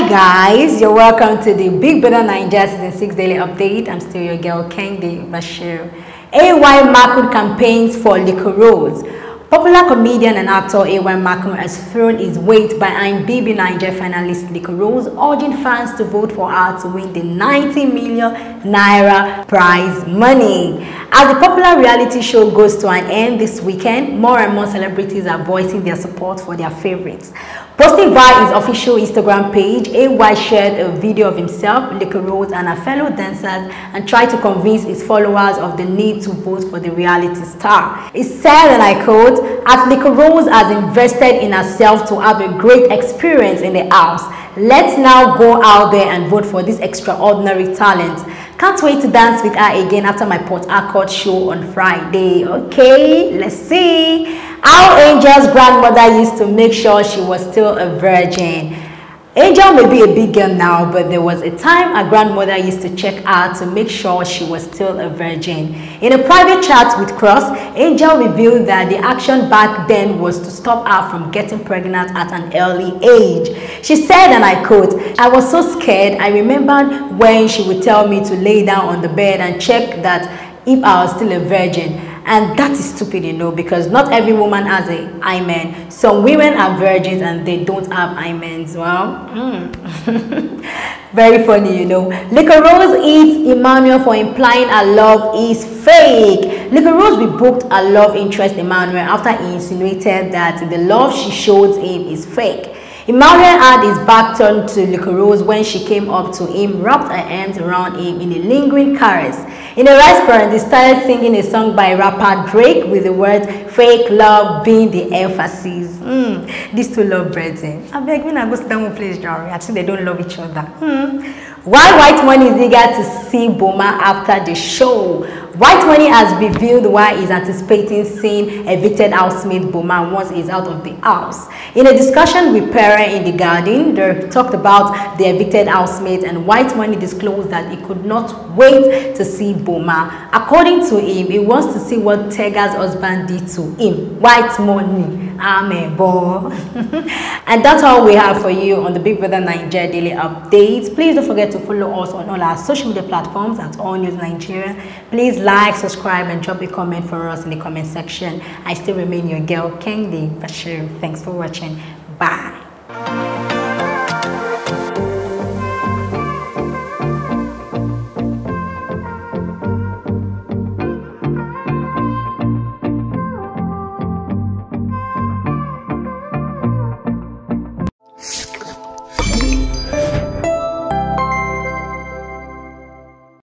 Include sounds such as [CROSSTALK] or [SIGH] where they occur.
Hi guys, you're welcome to the Big Brother Nigeria Season 6 Daily Update. I'm still your girl, Kendi Bashir. AY Makun campaigns for Liquorose. Popular comedian and actor AY Makun has thrown his weight behind BB Nigeria finalist Liquorose, urging fans to vote for her to win the 90 million naira prize money. As the popular reality show goes to an end this weekend, more and more celebrities are voicing their support for their favorites. Posting via his official Instagram page, AY shared a video of himself, Liquorose, and a fellow dancers and tried to convince his followers of the need to vote for the reality star. He said, and I quote, as Liquorose has invested in herself to have a great experience in the house, let's now go out there and vote for this extraordinary talent. Can't wait to dance with her again after my Port Harcourt show on Friday. Okay, let's see. How Angel's grandmother used to make sure she was still a virgin. Angel may be a big girl now, but there was a time her grandmother used to check her to make sure she was still a virgin. In a private chat with Cross, Angel revealed that the action back then was to stop her from getting pregnant at an early age. She said, and I quote, I was so scared. I remembered when she would tell me to lay down on the bed and check that if I was still a virgin. And that is stupid, you know, because not every woman has a hymen. Some women are virgins and they don't have hymens. Well, mm. [LAUGHS] very funny, you know. Liquorose eats Emmanuel for implying her love is fake. Liquorose rebuked her love interest Emmanuel after he insinuated that the love she showed him is fake. Emmanuel had his back turned to Liquorose when she came up to him, wrapped her hands around him in a lingering caress. In a restaurant, he started singing a song by rapper Drake with the words fake love being the emphasis. Mm, these two love brethren. I beg, when I go sit down with place, Jerry, I think they don't love each other. Mm. Why White Money is eager to see Boma after the show? Whitemoney has revealed why he's anticipating seeing evicted housemate Boma once he's out of the house. In a discussion with Pere in the garden, they talked about the evicted housemate and Whitemoney disclosed that he could not wait to see Boma. According to him, he wants to see what Tega's husband did to him. Whitemoney. Amen, [LAUGHS] and that's all we have for you on the Big Brother Nigeria Daily Updates. Please don't forget to follow us on all our social media platforms at All News Nigeria. Please like, subscribe, and drop a comment for us in the comment section. I still remain your girl, Kendi Bashir. Thanks for watching. Bye.